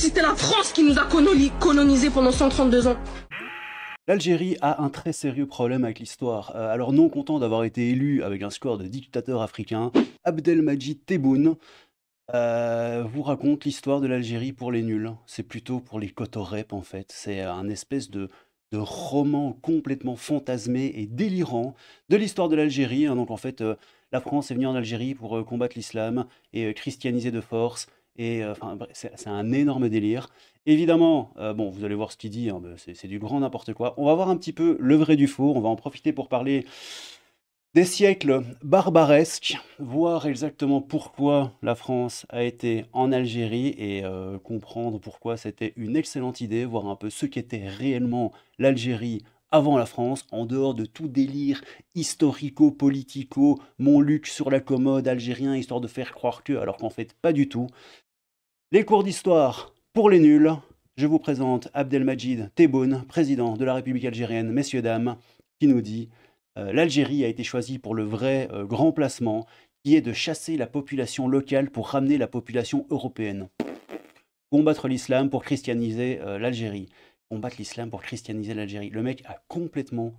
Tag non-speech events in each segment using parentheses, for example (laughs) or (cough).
C'était la France qui nous a colonisés pendant 132 ans. L'Algérie a un très sérieux problème avec l'histoire. Euh, alors non content d'avoir été élu avec un score de dictateur africain, Abdelmajid Tebboune euh, vous raconte l'histoire de l'Algérie pour les nuls. C'est plutôt pour les cotorep en fait. C'est un espèce de, de roman complètement fantasmé et délirant de l'histoire de l'Algérie. Hein. Donc en fait, euh, la France est venue en Algérie pour combattre l'islam et christianiser de force. Et enfin, c'est un énorme délire. Évidemment, bon, vous allez voir ce qu'il dit, hein, c'est du grand n'importe quoi. On va voir un petit peu le vrai du faux. On va en profiter pour parler des siècles barbaresques, voir exactement pourquoi la France a été en Algérie et comprendre pourquoi c'était une excellente idée, voir un peu ce qu'était réellement l'Algérie avant la France, en dehors de tout délire historico-politico, mon luxe sur la commode algérien, histoire de faire croire que, alors qu'en fait pas du tout. Les cours d'histoire pour les nuls, je vous présente Abdelmajid Tebboune, président de la République algérienne, messieurs, dames, qui nous dit euh, L'Algérie a été choisie pour le vrai euh, grand placement, qui est de chasser la population locale pour ramener la population européenne. Combattre l'islam pour christianiser euh, l'Algérie. Combattre l'islam pour christianiser l'Algérie. Le mec a complètement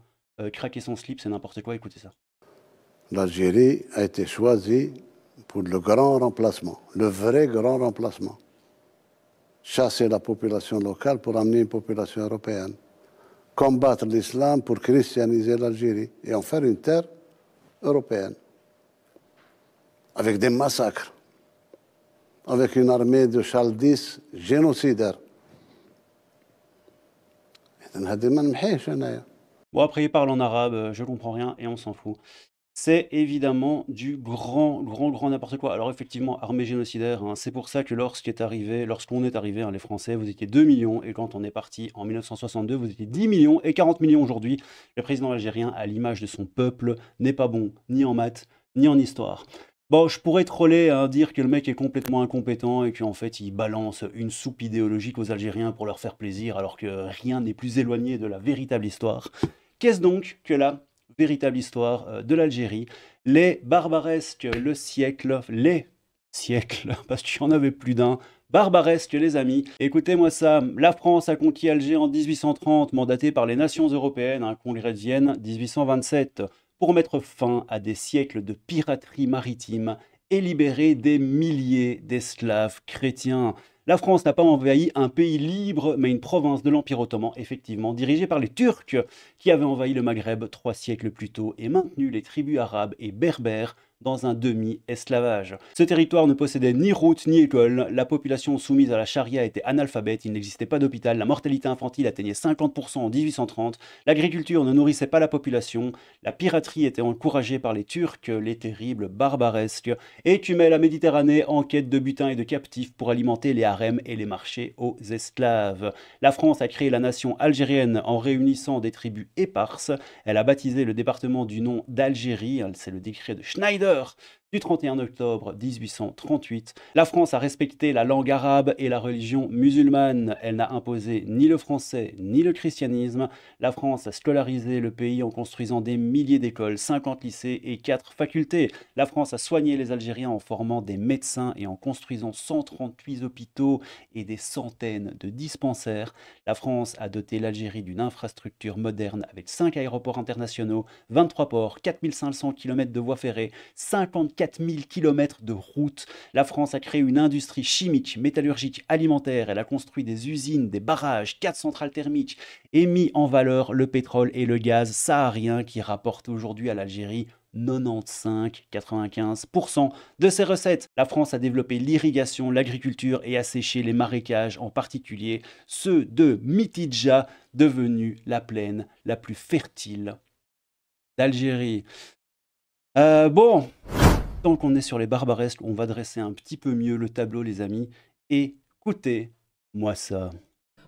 craqué son slip, c'est n'importe quoi, écoutez ça. L'Algérie a été choisie pour le grand remplacement, le vrai grand remplacement. Chasser la population locale pour amener une population européenne. Combattre l'islam pour christianiser l'Algérie et en faire une terre européenne. Avec des massacres. Avec une armée de chaldis génocidaires. Bon, après, il parle en arabe, je comprends rien et on s'en fout. C'est évidemment du grand, grand, grand n'importe quoi. Alors effectivement, armée génocidaire, hein, c'est pour ça que lorsqu'est arrivé, lorsqu'on est arrivé, hein, les Français, vous étiez 2 millions, et quand on est parti en 1962, vous étiez 10 millions et 40 millions aujourd'hui. Le président algérien, à l'image de son peuple, n'est pas bon ni en maths, ni en histoire. Bon, je pourrais troller, hein, dire que le mec est complètement incompétent et qu'en fait il balance une soupe idéologique aux Algériens pour leur faire plaisir, alors que rien n'est plus éloigné de la véritable histoire. Qu'est-ce donc que la véritable histoire euh, de l'Algérie. Les barbaresques, le siècle, les siècles, (laughs) parce qu'il y en avait plus d'un, barbaresque les amis. Écoutez-moi ça, la France a conquis Alger en 1830, mandaté par les nations européennes, un congrès de Vienne 1827, pour mettre fin à des siècles de piraterie maritime et libérer des milliers d'esclaves chrétiens. La France n'a pas envahi un pays libre, mais une province de l'Empire ottoman, effectivement, dirigée par les Turcs, qui avaient envahi le Maghreb trois siècles plus tôt et maintenu les tribus arabes et berbères dans un demi-esclavage. Ce territoire ne possédait ni route ni école, la population soumise à la charia était analphabète, il n'existait pas d'hôpital, la mortalité infantile atteignait 50% en 1830, l'agriculture ne nourrissait pas la population, la piraterie était encouragée par les Turcs, les terribles barbaresques, et tu mets la Méditerranée en quête de butin et de captifs pour alimenter les harems et les marchés aux esclaves. La France a créé la nation algérienne en réunissant des tribus éparses, elle a baptisé le département du nom d'Algérie, c'est le décret de Schneider, peur du 31 octobre 1838. La France a respecté la langue arabe et la religion musulmane. Elle n'a imposé ni le français ni le christianisme. La France a scolarisé le pays en construisant des milliers d'écoles, 50 lycées et 4 facultés. La France a soigné les Algériens en formant des médecins et en construisant 138 hôpitaux et des centaines de dispensaires. La France a doté l'Algérie d'une infrastructure moderne avec 5 aéroports internationaux, 23 ports, 4500 km de voies ferrées, 54 000 km de routes. La France a créé une industrie chimique, métallurgique, alimentaire. Elle a construit des usines, des barrages, quatre centrales thermiques et mis en valeur le pétrole et le gaz saharien qui rapportent aujourd'hui à l'Algérie 95-95% de ses recettes. La France a développé l'irrigation, l'agriculture et a les marécages, en particulier ceux de Mitidja, devenue la plaine la plus fertile d'Algérie. Euh, bon, tant qu'on est sur les barbaresques, on va dresser un petit peu mieux le tableau, les amis. Écoutez-moi ça.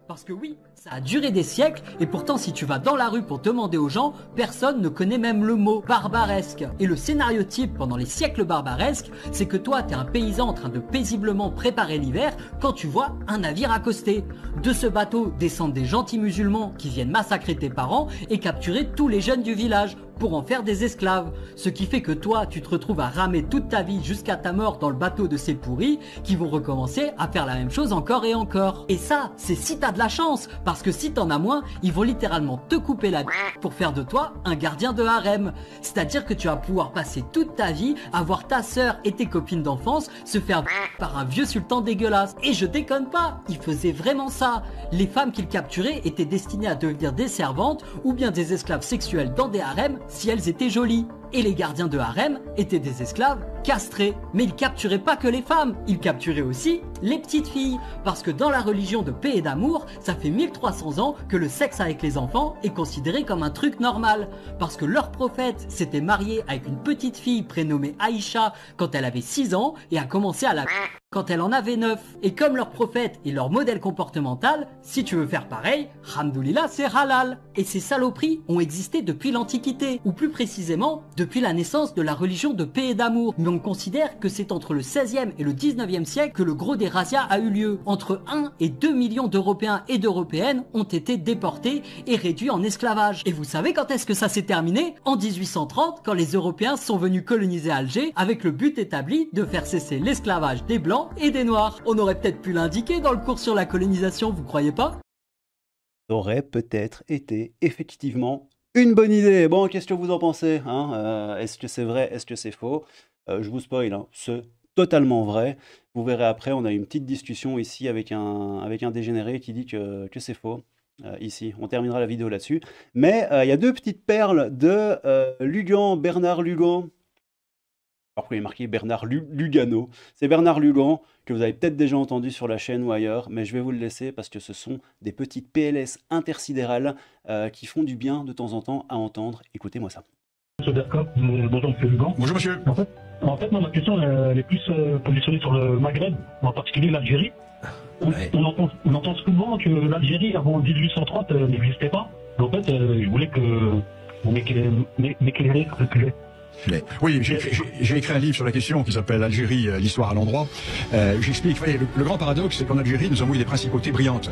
Parce que oui, ça a duré des siècles, et pourtant si tu vas dans la rue pour demander aux gens, personne ne connaît même le mot barbaresque. Et le scénario type pendant les siècles barbaresques, c'est que toi t'es un paysan en train de paisiblement préparer l'hiver quand tu vois un navire accosté. De ce bateau descendent des gentils musulmans qui viennent massacrer tes parents et capturer tous les jeunes du village pour en faire des esclaves. Ce qui fait que toi, tu te retrouves à ramer toute ta vie jusqu'à ta mort dans le bateau de ces pourris qui vont recommencer à faire la même chose encore et encore. Et ça, c'est si t'as de la chance, parce que si t'en as moins, ils vont littéralement te couper la pour faire de toi un gardien de harem. C'est-à-dire que tu vas pouvoir passer toute ta vie à voir ta sœur et tes copines d'enfance se faire par un vieux sultan dégueulasse. Et je déconne pas, il faisait vraiment ça. Les femmes qu'il capturait étaient destinées à devenir des servantes ou bien des esclaves sexuels dans des harems si elles étaient jolies et les gardiens de harem étaient des esclaves castrés. Mais ils capturaient pas que les femmes, ils capturaient aussi les petites filles. Parce que dans la religion de paix et d'amour, ça fait 1300 ans que le sexe avec les enfants est considéré comme un truc normal. Parce que leur prophète s'était marié avec une petite fille prénommée Aïcha quand elle avait 6 ans et a commencé à la quand elle en avait 9. Et comme leur prophète est leur modèle comportemental, si tu veux faire pareil, Hamdoulillah c'est halal. Et ces saloperies ont existé depuis l'Antiquité, ou plus précisément depuis la naissance de la religion de paix et d'amour. Mais on considère que c'est entre le 16e et le 19e siècle que le gros des razzias a eu lieu. Entre 1 et 2 millions d'Européens et d'Européennes ont été déportés et réduits en esclavage. Et vous savez quand est-ce que ça s'est terminé? En 1830, quand les Européens sont venus coloniser Alger avec le but établi de faire cesser l'esclavage des Blancs et des Noirs. On aurait peut-être pu l'indiquer dans le cours sur la colonisation, vous croyez pas? Aurait peut-être été effectivement une bonne idée. Bon, qu'est-ce que vous en pensez hein? Euh, Est-ce que c'est vrai? Est-ce que c'est faux? Euh, Je vous spoil, hein, c'est totalement vrai. Vous verrez après, on a une petite discussion ici avec un, avec un dégénéré qui dit que, que c'est faux. Euh, ici, on terminera la vidéo là-dessus. Mais il y a deux petites perles de Lugan, Bernard Lugan. Alors qu'il est marqué Bernard Lu- Lugano. C'est Bernard Lugan que vous avez peut-être déjà entendu sur la chaîne ou ailleurs, mais je vais vous le laisser parce que ce sont des petites PLS intersidérales euh, qui font du bien de temps en temps à entendre. Écoutez-moi ça. Bonjour Monsieur Lugan. Bonjour monsieur. En fait, en fait, moi, ma question elle est plus euh, positionnée sur le Maghreb, en particulier l'Algérie. On, Ouais. on entend, on entend souvent que l'Algérie avant 1830 euh, n'existait pas. En fait, euh, je voulais que vous m'éclairez m'é- m'éclairez sur ce sujet. Oui, j'ai écrit un livre sur la question qui s'appelle Algérie, euh, l'histoire à l'endroit. Euh, J'explique, le, le grand paradoxe, c'est qu'en Algérie, nous avons eu des principautés brillantes.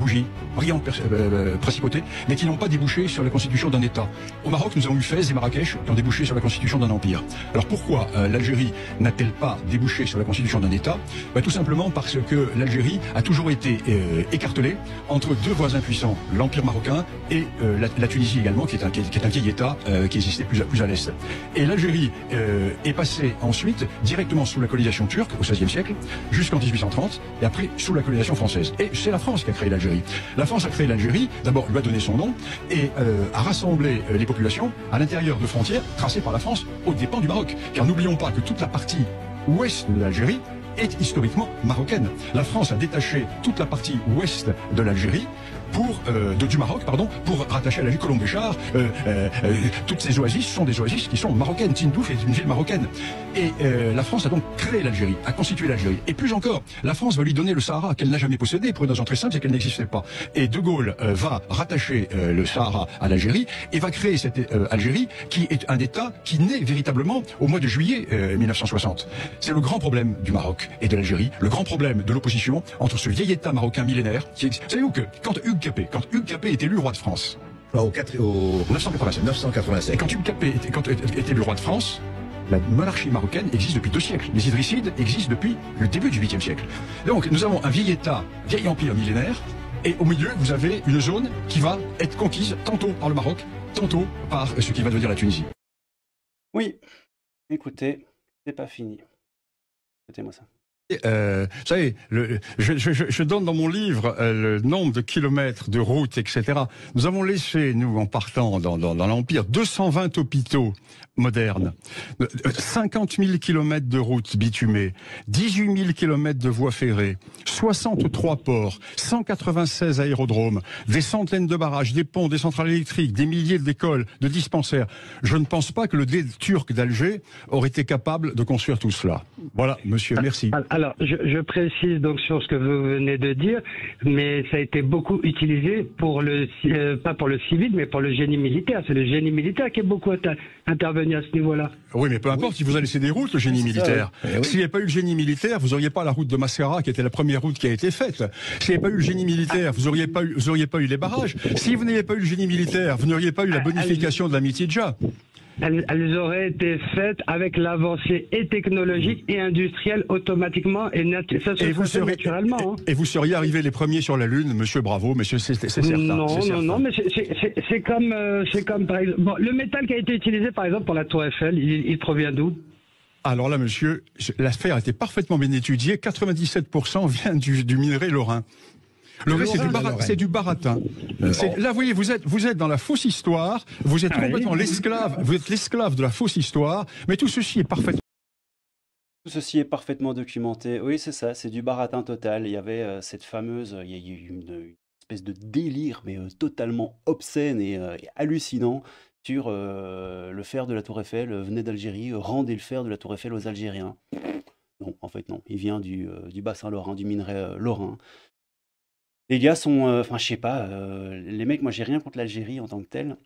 Bougie, brillantes pers- euh, euh, principautés, mais qui n'ont pas débouché sur la constitution d'un État. Au Maroc, nous avons eu Fès et Marrakech qui ont débouché sur la constitution d'un empire. Alors pourquoi euh, l'Algérie n'a-t-elle pas débouché sur la constitution d'un État? Bah, Tout simplement parce que l'Algérie a toujours été euh, écartelée entre deux voisins puissants, l'empire marocain et la, Tunisie également, qui est un, qui est, un vieil État qui existait plus à, plus à l'est. Et l'Algérie est passée ensuite directement sous la colonisation turque au XVIe siècle, jusqu'en 1830, et après sous la colonisation française. Et c'est la France qui a créé l'Algérie. La France a créé l'Algérie, d'abord lui a donné son nom, et euh, a rassemblé euh, les populations à l'intérieur de frontières tracées par la France aux dépens du Maroc. Car n'oublions pas que toute la partie ouest de l'Algérie est historiquement marocaine. La France a détaché toute la partie ouest de l'Algérie pour euh, du Maroc pardon pour rattacher à la ville Colombe Béchar euh, euh, euh, toutes ces oasis sont des oasis qui sont marocaines. Tindouf est une ville marocaine. Et euh, la France a donc créé l'Algérie a constitué l'Algérie. Et plus encore la France va lui donner le Sahara qu'elle n'a jamais possédé. Pour une raison très simple c'est qu'elle n'existait pas. Et De Gaulle va rattacher le Sahara à l'Algérie et va créer cette Algérie qui est un État qui naît véritablement au mois de juillet euh, 1960 c'est le grand problème du Maroc et de l'Algérie le grand problème de l'opposition entre ce vieil État marocain millénaire qui existe. Savez-vous que quand Hugues Capet, quand Hugues Capet est élu roi de France, Au, 4, au 987, et 987. quand Hugues Capet quand est élu roi de France, la monarchie marocaine existe depuis deux siècles. Les Idrissides existent depuis le début du 8e siècle. Donc nous avons un vieil État, vieil empire millénaire, et au milieu vous avez une zone qui va être conquise tantôt par le Maroc, tantôt par ce qui va devenir la Tunisie. Oui, écoutez, c'est pas fini. Écoutez-moi ça. Euh, vous savez, je- je- je donne dans mon livre euh, le nombre de kilomètres de routes, etc. Nous avons laissé, nous, en partant dans, dans, dans l'Empire, 220 hôpitaux modernes, euh, 50 000 kilomètres de routes bitumées, 18 000 kilomètres de voies ferrées, 63 ports, 196 aérodromes, des centaines de barrages, des ponts, des centrales électriques, des milliers d'écoles, de dispensaires. Je ne pense pas que le dé turc d'Alger aurait été capable de construire tout cela. Voilà, monsieur, merci. Al- Alors, je, je, précise donc sur ce que vous venez de dire, mais ça a été beaucoup utilisé pour le, euh, pas pour le civil, mais pour le génie militaire. C'est le génie militaire qui est beaucoup intervenu à ce niveau-là. Oui, mais peu importe, il vous a laissé des routes, le génie militaire. Eh S'il n'y avait pas eu le génie militaire, vous n'auriez pas la route de Mascara, qui était la première route qui a été faite. S'il n'y avait pas eu le génie militaire, vous n'auriez pas, eu, vous auriez pas eu les barrages. Si vous n'aviez pas eu le génie militaire, vous n'auriez pas eu la bonification de la Mitidja elles, auraient été faites avec l'avancée et technologique et industrielle automatiquement et ça se et vous seriez, naturellement. Hein. Et, vous seriez arrivés les premiers sur la Lune, monsieur Bravo, monsieur, c'est certain. Non, non, non, mais c'est comme, euh, c'est comme par exemple, bon, le métal qui a été utilisé par exemple pour la Tour Eiffel, il, il provient d'où? Alors là, monsieur, l'affaire a été parfaitement bien étudiée. 97% vient du, du minerai lorrain. Le reste, c'est du, baratin. Là, vous voyez, vous êtes, vous êtes dans la fausse histoire, vous êtes ah complètement l'esclave, vous êtes l'esclave de la fausse histoire, mais tout ceci est parfaitement tout ceci est parfaitement documenté. Oui, c'est ça, c'est du baratin total. Il y avait euh, cette fameuse, il y a eu une, espèce de délire, mais euh, totalement obscène et, euh, hallucinant sur le fer de la Tour Eiffel venait d'Algérie, rendez le fer de la Tour Eiffel aux Algériens. Non, en fait non, il vient du, du bassin lorrain, du minerai lorrain. Les gars sont, euh, enfin, je sais pas, euh, les mecs, moi, j'ai rien contre l'Algérie en tant que telle,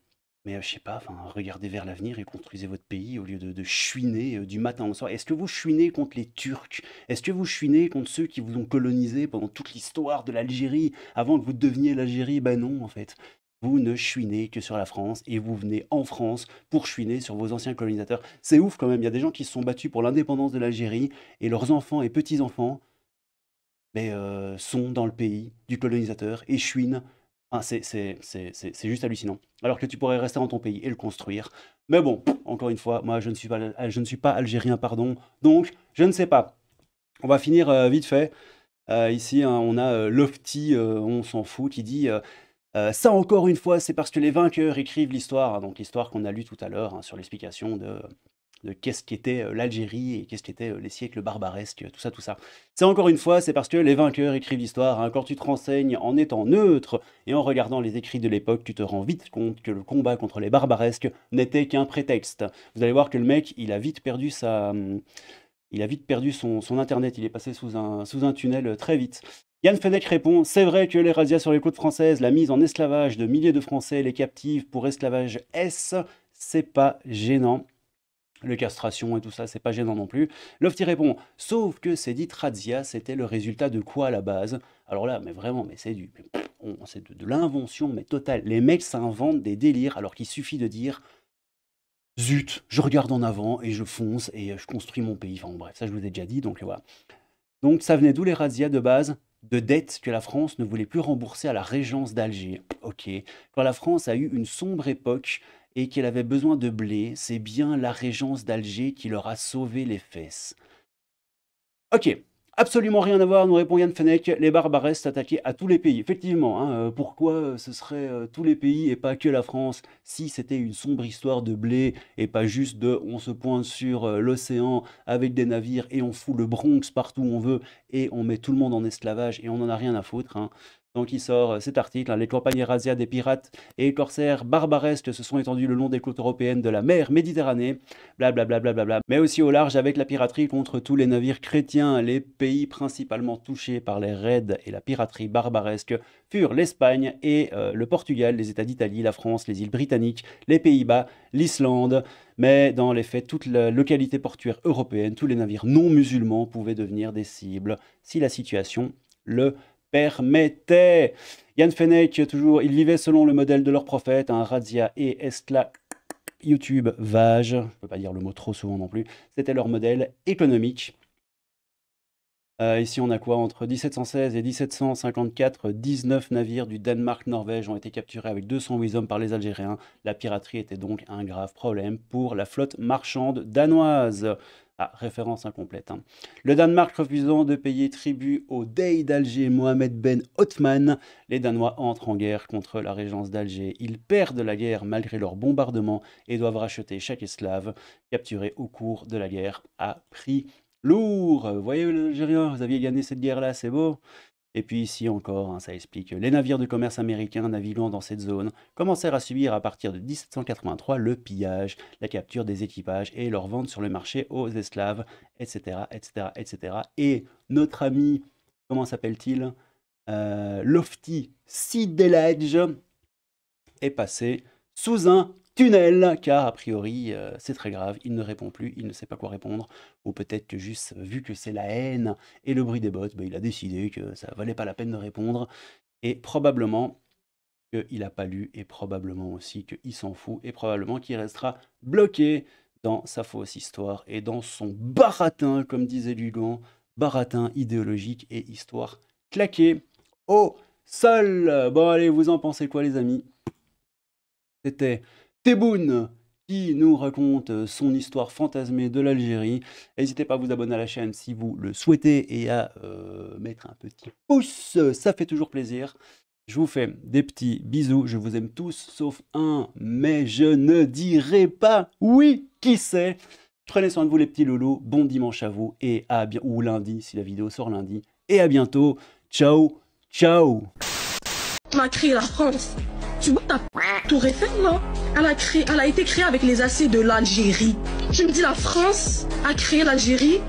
mais euh, je sais pas, enfin, regardez vers l'avenir et construisez votre pays au lieu de, de chouiner du matin au soir. Est-ce que vous chouinez contre les Turcs? Est-ce que vous chouinez contre ceux qui vous ont colonisé pendant toute l'histoire de l'Algérie avant que vous deveniez l'Algérie? Ben non, en fait. Vous ne chouinez que sur la France et vous venez en France pour chouiner sur vos anciens colonisateurs. C'est ouf quand même, il y a des gens qui se sont battus pour l'indépendance de l'Algérie et leurs enfants et petits-enfants mais euh, sont dans le pays du colonisateur et chouinent. c'est juste hallucinant. Alors que tu pourrais rester dans ton pays et le construire. Mais bon, encore une fois, moi je ne suis pas, je ne suis pas algérien, pardon. Donc, je ne sais pas. On va finir euh, vite fait. Euh, ici, hein, on a Lofty, on s'en fout, qui dit Ça encore une fois, c'est parce que les vainqueurs écrivent l'histoire. donc l'histoire qu'on a lue tout à l'heure hein, sur l'explication de de qu'est-ce qu'était euh, l'Algérie et qu'est-ce qu'étaient euh, les siècles barbaresques, tout ça, tout ça. C'est encore une fois, c'est parce que les vainqueurs écrivent l'histoire. Hein. Quand tu te renseignes en étant neutre et en regardant les écrits de l'époque, tu te rends vite compte que le combat contre les barbaresques n'était qu'un prétexte. Vous allez voir que le mec, il a vite perdu sa... Hum, il a vite perdu son, internet, il est passé sous un, sous un tunnel euh, très vite. Yann Fenech répond C'est vrai que les razzias sur les côtes françaises, la mise en esclavage de milliers de Français, les captives pour esclavage S, c'est pas gênant le castration et tout ça, c'est pas gênant non plus. Lofty répond, sauf que ces dites razzias, c'était le résultat de quoi à la base? Alors là, mais vraiment, mais c'est du, c'est de, l'invention, mais totale. Les mecs s'inventent des délires alors qu'il suffit de dire, zut, je regarde en avant et je fonce et je construis mon pays. Enfin bref, ça je vous ai déjà dit, donc voilà. Donc ça venait d'où les razzias de base? De dettes que la France ne voulait plus rembourser à la régence d'Alger. Ok. Quand la France a eu une sombre époque et qu'elle avait besoin de blé, c'est bien la régence d'Alger qui leur a sauvé les fesses. Ok, absolument rien à voir, nous répond Yann Fenech, les barbares s'attaquaient à tous les pays. Effectivement, hein, euh, pourquoi euh, ce serait euh, tous les pays et pas que la France si c'était une sombre histoire de blé et pas juste de on se pointe sur l'océan avec des navires et on fout le Bronx partout où on veut et on met tout le monde en esclavage et on n'en a rien à foutre. Hein. Donc il sort euh, cet article, hein, les campagnes razzias des pirates et corsaires barbaresques se sont étendues le long des côtes européennes de la mer Méditerranée, blablabla, bla, bla, bla, mais aussi au large avec la piraterie contre tous les navires chrétiens. Les pays principalement touchés par les raids et la piraterie barbaresque furent l'Espagne et euh, le Portugal, les États d'Italie, la France, les îles britanniques, les Pays-Bas, l'Islande. Mais dans les faits, toute la localité portuaire européenne, tous les navires non musulmans pouvaient devenir des cibles si la situation le permettait. Yann Fenech, toujours, ils vivaient selon le modèle de leur prophète, un Razzia et Escla YouTube Vage, je ne peux pas dire le mot trop souvent non plus, c'était leur modèle économique. Euh, ici, on a quoi? Entre 1716 et 1754, 19 navires du Danemark-Norvège ont été capturés avec 208 hommes par les Algériens. La piraterie était donc un grave problème pour la flotte marchande danoise. Référence incomplète. Hein. Le Danemark refusant de payer tribut au Dey d'Alger Mohamed Ben Othman, les Danois entrent en guerre contre la régence d'Alger. Ils perdent la guerre malgré leur bombardement et doivent racheter chaque esclave capturé au cours de la guerre à prix lourd. Vous voyez l'Algérien, vous aviez gagné cette guerre-là, c'est beau. Et puis ici encore, hein, ça explique que les navires de commerce américains naviguant dans cette zone commencèrent à subir à partir de 1783 le pillage, la capture des équipages et leur vente sur le marché aux esclaves, etc., etc., etc. Et notre ami, comment s'appelle-t-il euh, Lofty Sideledge est passé sous un tunnel, car a priori euh, c'est très grave, il ne répond plus, il ne sait pas quoi répondre, ou peut-être que juste vu que c'est la haine et le bruit des bottes, ben, il a décidé que ça valait pas la peine de répondre, et probablement qu'il n'a pas lu, et probablement aussi qu'il s'en fout, et probablement qu'il restera bloqué dans sa fausse histoire et dans son baratin, comme disait Lugan, baratin idéologique et histoire claquée au sol. Bon allez, vous en pensez quoi les amis? C'était Teboun qui nous raconte son histoire fantasmée de l'Algérie. N'hésitez pas à vous abonner à la chaîne si vous le souhaitez et à euh, mettre un petit pouce, ça fait toujours plaisir. Je vous fais des petits bisous, je vous aime tous sauf un, mais je ne dirai pas oui, qui sait. Prenez soin de vous les petits loulous, bon dimanche à vous et à ou lundi si la vidéo sort lundi et à bientôt. Ciao, ciao. Créé la France. Tu vois ta tour Eiffel elle a, été créée avec les aciers de l'Algérie. Je me dis la France a créé l'Algérie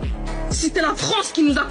c'était la France qui nous a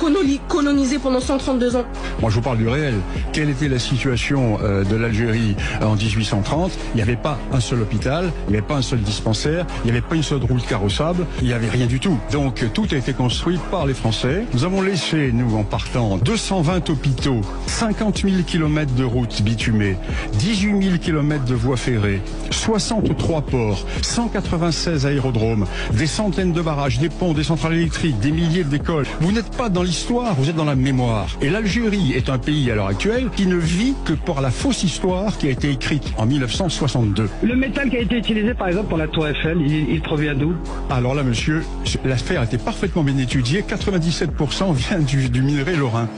colonisés pendant 132 ans. Moi, je vous parle du réel. Quelle était la situation euh, de l'Algérie euh, en 1830 Il n'y avait pas un seul hôpital, il n'y avait pas un seul dispensaire, il n'y avait pas une seule route carrossable, il n'y avait rien du tout. Donc, tout a été construit par les Français. Nous avons laissé, nous, en partant, 220 hôpitaux, 50 000 kilomètres de routes bitumées, 18 000 kilomètres de voies ferrées, 63 ports, 196 aérodromes, des centaines de barrages, des ponts, des centrales électriques, des milliers de d'école. Vous n'êtes pas dans l'histoire, vous êtes dans la mémoire. Et l'Algérie est un pays à l'heure actuelle qui ne vit que pour la fausse histoire qui a été écrite en 1962. Le métal qui a été utilisé par exemple pour la tour Eiffel, il, provient d'où? Alors là monsieur, l'affaire a été parfaitement bien étudiée. 97% vient du, du minerai lorrain.